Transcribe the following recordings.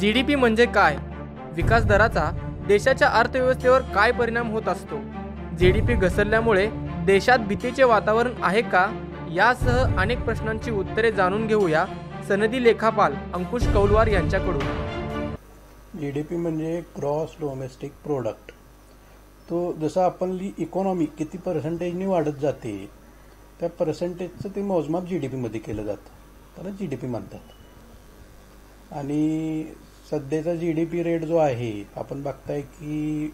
जी D P म्हणजे काय? विकास दराचा देशाच्या अर्थव्यवस्थेवर काय परिणाम होत असतो? जी डी पी घसरल्यामुळे देशात भीतीचे वातावरण आहे का? यासह अनेक प्रश्नांची उत्तरे जाणून घेऊया सनदी लेखापाल अंकुश कौलवार यांच्याकडून. जी डी पी म्हणजे ग्रॉस डोमेस्टिक प्रोडक्ट तो जसं आपण इकॉनॉमी किती पर्सेंटेजनी वाढत जाते त्या पर्सेंटेजचं ते मोजमाप जी डी पीमध्ये केलं जातं. त्याला जी डी पी म्हणतात. आणि सध्याचा जी डी पी रेट जो आहे आपण बघताय की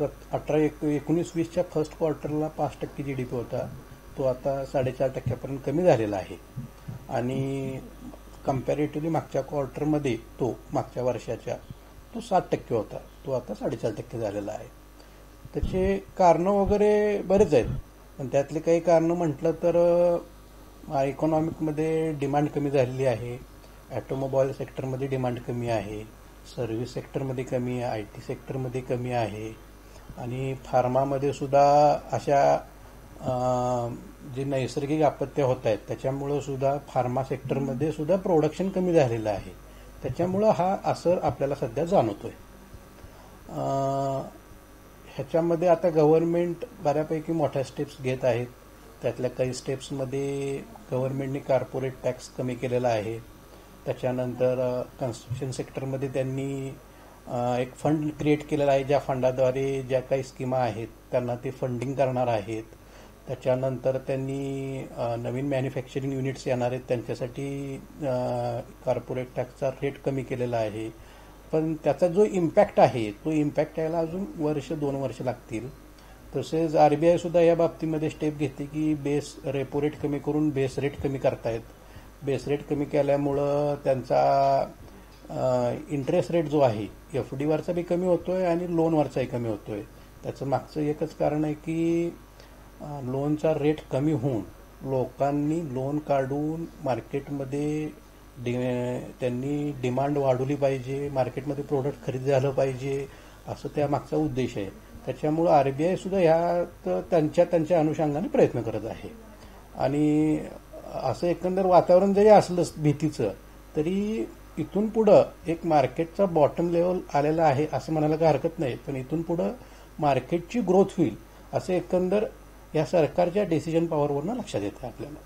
अठरा एक एकोणीस वीसच्या फर्स्ट क्वार्टरला पाच टक्के जी डी पी होता. तो आता साडेचार टक्क्यापर्यंत कमी झालेला आहे. आणि कम्पॅरेटिव्हली मागच्या क्वार्टरमध्ये तो मागच्या वर्षाच्या तो सात टक्के होता. तो आता साडेचार टक्के झालेला आहे. त्याचे कारणं वगैरे बरेच आहेत. पण त्यातले काही कारणं म्हटलं तर इकॉनॉमिकमध्ये डिमांड कमी झालेली आहे. ॲटोमोबाईल सेक्टरमध्ये डिमांड कमी आहे सर्व्हिस सेक्टरमध्ये कमी आहे आय टी सेक्टरमध्ये कमी आहे आणि फार्मामध्ये सुद्धा अशा जे नैसर्गिक आपत्त्या होत आहेत त्याच्यामुळं सुद्धा फार्मा सेक्टरमध्ये सुद्धा प्रोडक्शन कमी झालेलं आहे. त्याच्यामुळं हा असर आपल्याला सध्या जाणवतोय. ह्याच्यामध्ये आता गव्हर्नमेंट बऱ्यापैकी मोठ्या स्टेप्स घेत आहेत. त्यातल्या काही स्टेप्समध्ये गव्हर्नमेंटने कॉर्पोरेट टॅक्स कमी केलेला आहे. त्याच्यानंतर कन्स्ट्रक्शन सेक्टरमध्ये त्यांनी एक फंड क्रिएट केलेला आहे ज्या फंडाद्वारे ज्या काही स्कीमा आहेत त्यांना ते फंडिंग करणार आहेत. त्याच्यानंतर त्यांनी नवीन मॅन्युफॅक्चरिंग युनिट्स येणार आहेत. त्यांच्यासाठी कॉर्पोरेट टॅक्सचा रेट कमी केलेला आहे. पण त्याचा जो इम्पॅक्ट आहे तो इम्पॅक्ट यायला अजून वर्ष दोन वर्ष लागतील. तसेच आरबीआय सुद्धा या बाबतीमध्ये स्टेप घेते की बेस रेपो रेट कमी करून बेस रेट कमी करतायत. बेस रेट कमी केल्यामुळं त्यांचा इंटरेस्ट रेट जो आहे एफ डीवरचा बी कमी होतोय आणि लोनवरचाही कमी होतोय. त्याचं मागचं एकच कारण आहे की लोनचा रेट कमी होऊन लोकांनी लोन काढून मार्केटमध्ये डि त्यांनी डिमांड वाढवली पाहिजे मार्केटमध्ये प्रोडक्ट खरेदी झालं पाहिजे असं त्या मागचा उद्देश आहे. त्याच्यामुळं आरबीआय सुद्धा ह्यात त्यांच्या त्यांच्या अनुषंगाने प्रयत्न करत आहे. आणि असं एकंदर वातावरण जरी असलं भीतीचं तरी इथून पुढं एक मार्केटचा बॉटम लेवल आलेला आहे असं म्हणायला काही हरकत नाही. पण इथून पुढं मार्केटची ग्रोथ होईल असं एकंदर या सरकारच्या डिसिजन पॉवरवरनं लक्षात येतं आपल्याला.